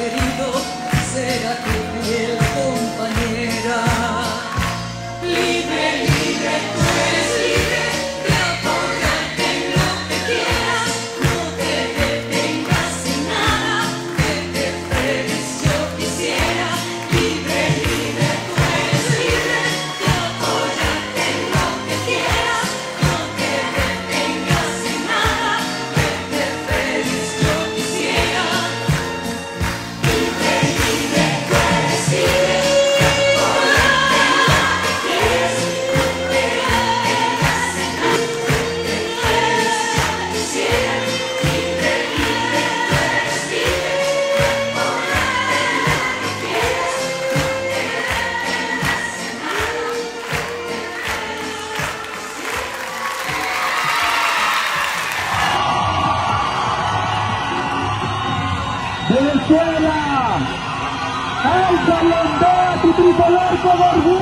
querido será tu piel. Venezuela, alza y ondea tu tricolor con orgullo.